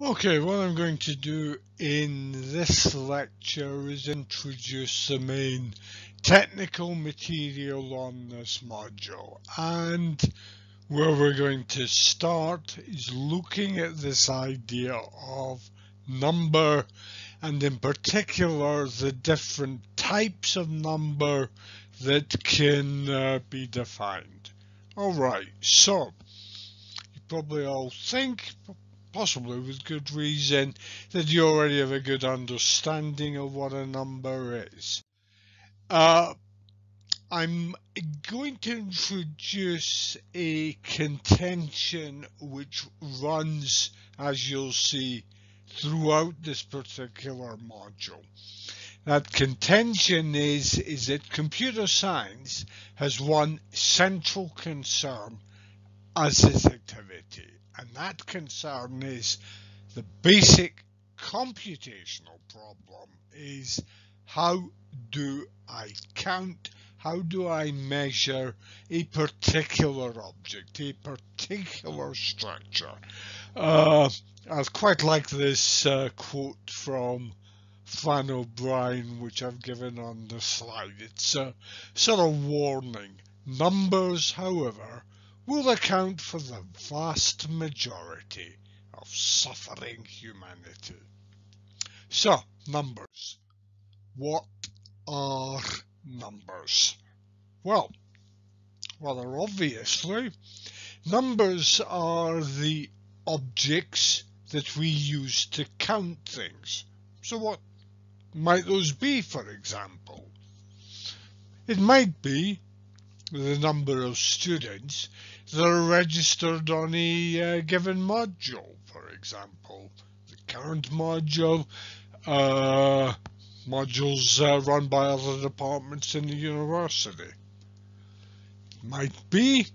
Okay, what I'm going to do in this lecture is introduce the main technical material on this module and where we're going to start is looking at this idea of number and in particular the different types of number that can uh, be defined. Alright, so you probably all think possibly with good reason, that you already have a good understanding of what a number is. Uh, I'm going to introduce a contention which runs, as you'll see, throughout this particular module. That contention is, is that computer science has one central concern as its activity and that concern is the basic computational problem is how do I count, how do I measure a particular object, a particular structure. Uh, I quite like this uh, quote from Flann O'Brien, which I've given on the slide. It's a sort of warning. Numbers, however, will account for the vast majority of suffering humanity. So, numbers. What are numbers? Well, rather obviously, numbers are the objects that we use to count things. So what might those be, for example? It might be the number of students that are registered on a uh, given module, for example. The current module, uh, modules uh, run by other departments in the university. Might be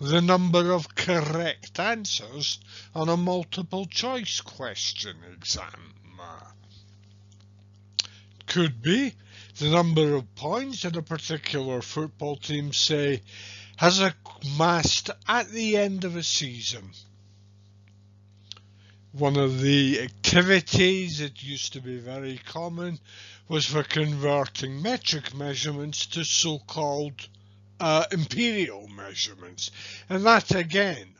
the number of correct answers on a multiple choice question exam. Could be the number of points that a particular football team say has amassed at the end of a season. One of the activities that used to be very common was for converting metric measurements to so-called uh, imperial measurements. And that again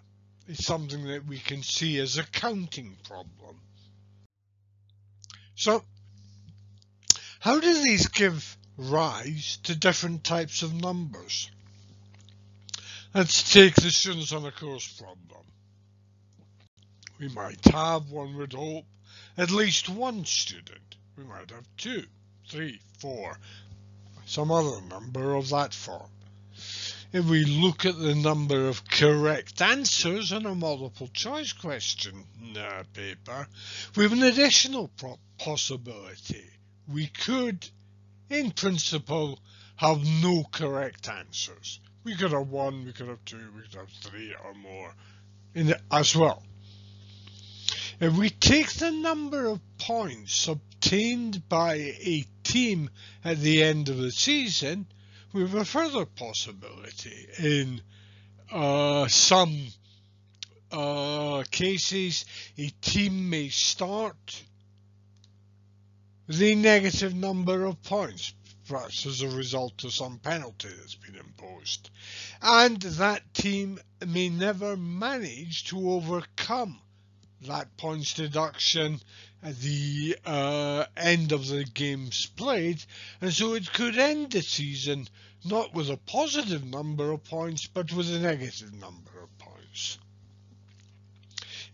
is something that we can see as a counting problem. So how do these give rise to different types of numbers? Let's take the students on a course problem. We might have, one would hope, at least one student. We might have two, three, four, some other number of that form. If we look at the number of correct answers on a multiple choice question uh, paper, we have an additional possibility. We could, in principle, have no correct answers. We could have one, we could have two, we could have three or more in the, as well. If we take the number of points obtained by a team at the end of the season, we have a further possibility. In uh, some uh, cases, a team may start the negative number of points perhaps as a result of some penalty that's been imposed. And that team may never manage to overcome that points deduction at the uh, end of the games played, and so it could end the season not with a positive number of points, but with a negative number of points.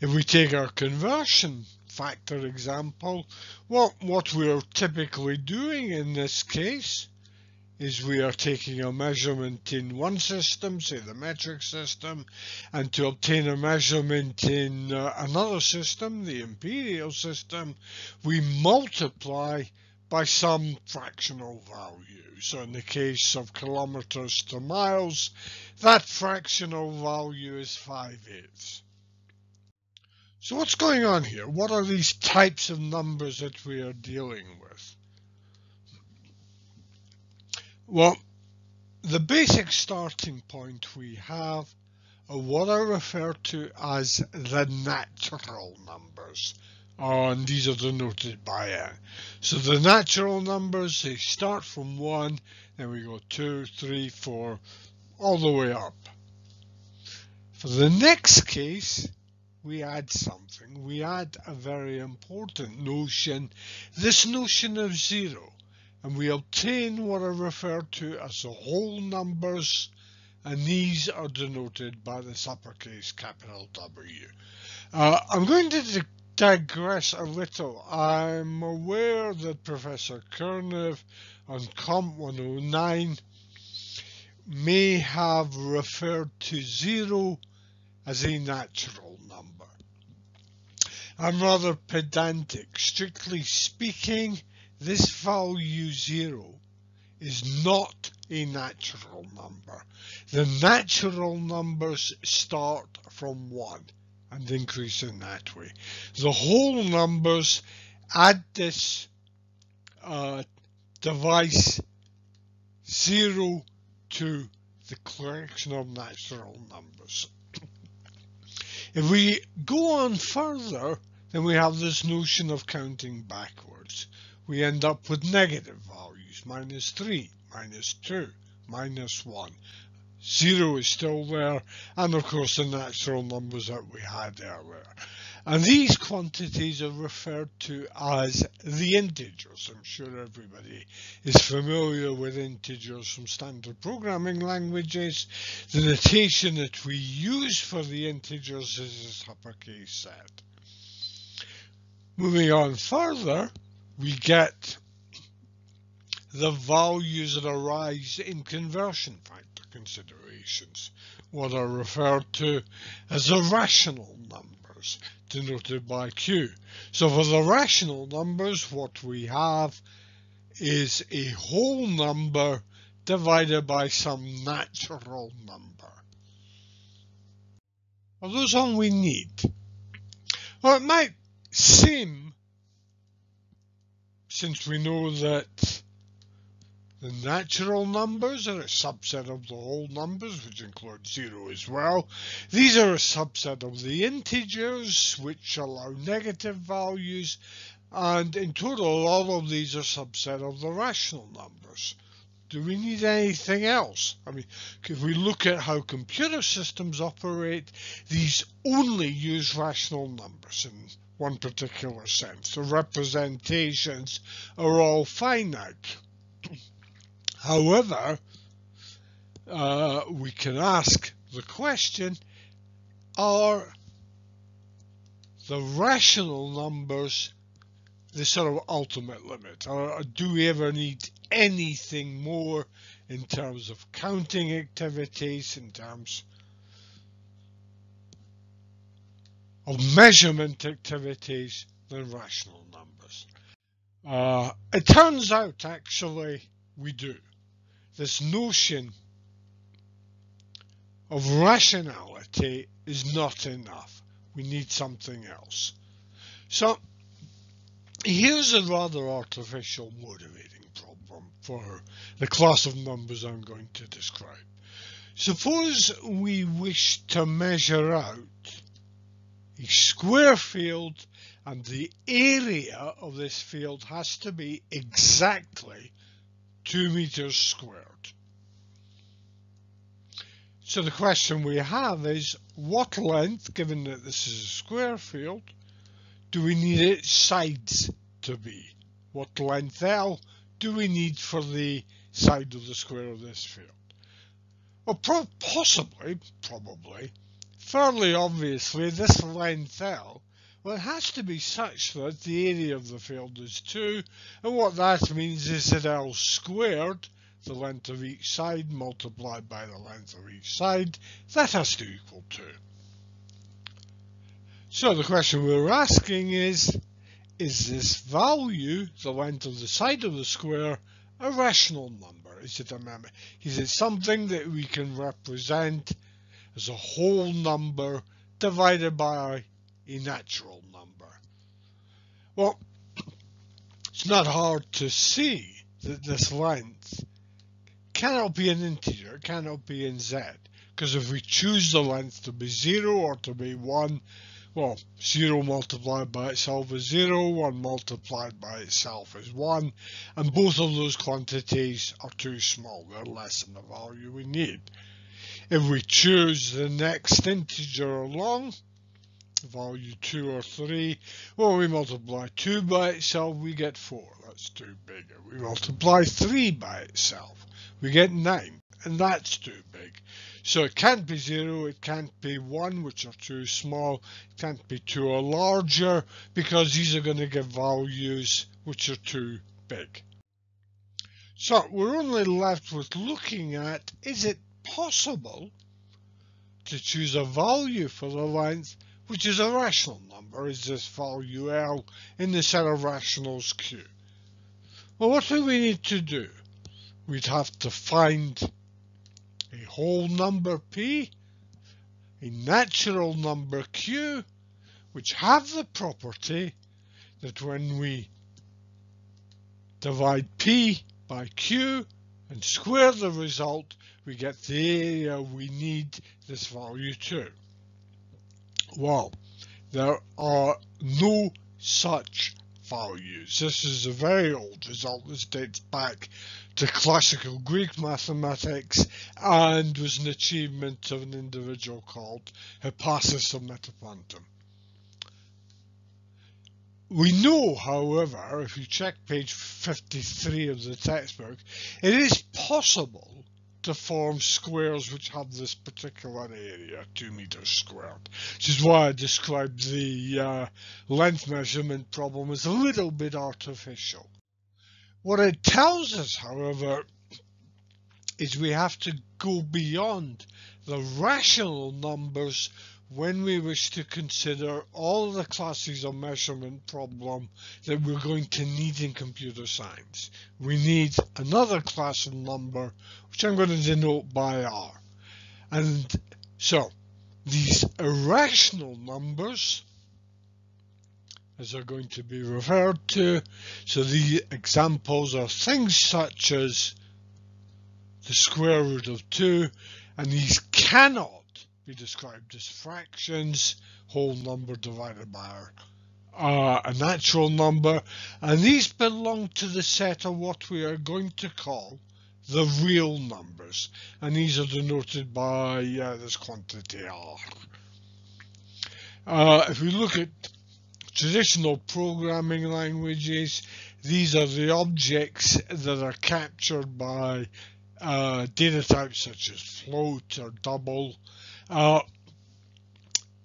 If we take our conversion factor example, well, what we're typically doing in this case is we are taking a measurement in one system, say the metric system, and to obtain a measurement in uh, another system, the imperial system, we multiply by some fractional value. So in the case of kilometers to miles, that fractional value is 5 eighths. So what's going on here? What are these types of numbers that we are dealing with? Well, the basic starting point we have are what I refer to as the natural numbers. Oh, and these are denoted by n. So the natural numbers, they start from 1, then we go two, three, four, all the way up. For the next case, we add something. We add a very important notion, this notion of 0, and we obtain what are referred to as the whole numbers, and these are denoted by this uppercase capital W. Uh, I'm going to digress a little. I'm aware that Professor Konev on Comp 109 may have referred to zero as a natural number. I'm rather pedantic. Strictly speaking, this value zero is not a natural number. The natural numbers start from one and increase in that way. The whole numbers add this uh, device 0 to the collection of natural numbers. If we go on further, then we have this notion of counting backwards. We end up with negative values, minus 3, minus 2, minus 1, Zero is still there, and of course the natural numbers that we had earlier. And these quantities are referred to as the integers. I'm sure everybody is familiar with integers from standard programming languages. The notation that we use for the integers is this uppercase set. Moving on further, we get the values that arise in conversion factor considerations, what are referred to as the rational numbers, denoted by Q. So for the rational numbers, what we have is a whole number divided by some natural number. Are those all we need? Well, it might seem, since we know that the natural numbers are a subset of the whole numbers, which include zero as well. These are a subset of the integers, which allow negative values. And in total, all of these are subset of the rational numbers. Do we need anything else? I mean, if we look at how computer systems operate, these only use rational numbers in one particular sense. The representations are all finite. However, uh, we can ask the question, are the rational numbers the sort of ultimate limit? Or do we ever need anything more in terms of counting activities, in terms of measurement activities than rational numbers? Uh, it turns out, actually, we do this notion of rationality is not enough. We need something else. So here's a rather artificial motivating problem for the class of numbers I'm going to describe. Suppose we wish to measure out a square field and the area of this field has to be exactly 2 meters squared. So the question we have is what length, given that this is a square field, do we need its sides to be? What length L do we need for the side of the square of this field? Well, pro possibly, probably, fairly obviously, this length L well, it has to be such that the area of the field is 2, and what that means is that L squared, the length of each side multiplied by the length of each side, that has to equal 2. So the question we're asking is, is this value, the length of the side of the square, a rational number? Is it a Is it something that we can represent as a whole number divided by a natural number. Well, it's not hard to see that this length cannot be an integer, cannot be in z, because if we choose the length to be 0 or to be 1, well, 0 multiplied by itself is 0, 1 multiplied by itself is 1, and both of those quantities are too small, they're less than the value we need. If we choose the next integer along, value 2 or 3, well, we multiply 2 by itself, we get 4, that's too big. We multiply 3 by itself, we get 9, and that's too big. So it can't be 0, it can't be 1, which are too small, it can't be 2 or larger, because these are going to give values which are too big. So we're only left with looking at, is it possible to choose a value for the length which is a rational number, is this value L in the set of rationals Q. Well, what do we need to do? We'd have to find a whole number P, a natural number Q, which have the property that when we divide P by Q and square the result, we get the area we need this value to. Well, there are no such values. This is a very old result. This dates back to classical Greek mathematics and was an achievement of an individual called Hippasus of Metapontum. We know, however, if you check page 53 of the textbook, it is possible to form squares which have this particular area, 2 meters squared. Which is why I described the uh, length measurement problem as a little bit artificial. What it tells us, however, is we have to go beyond the rational numbers when we wish to consider all the classes of measurement problem that we're going to need in computer science. We need another class of number, which I'm going to denote by R. And so these irrational numbers, as they're going to be referred to, so the examples are things such as the square root of 2, and these cannot be described as fractions, whole number divided by uh, a natural number, and these belong to the set of what we are going to call the real numbers, and these are denoted by uh, this quantity R. Uh, if we look at traditional programming languages, these are the objects that are captured by uh, data types such as float or double, uh,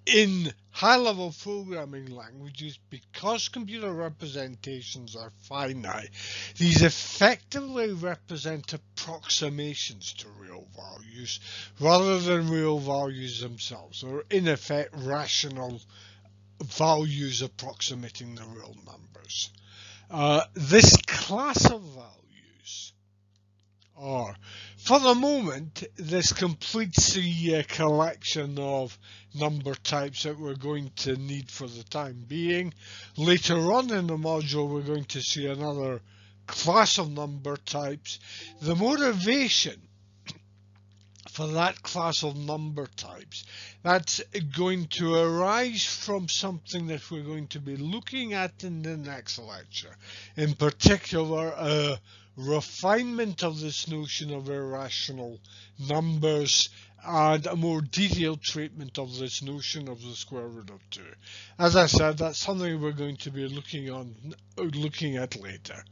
in high-level programming languages, because computer representations are finite, these effectively represent approximations to real values rather than real values themselves, or in effect rational values approximating the real numbers. Uh, this class of values are for the moment, this completes the uh, collection of number types that we're going to need for the time being. Later on in the module, we're going to see another class of number types. The motivation for that class of number types, that's going to arise from something that we're going to be looking at in the next lecture. In particular, uh, refinement of this notion of irrational numbers and a more detailed treatment of this notion of the square root of 2. As I said, that's something we're going to be looking on looking at later.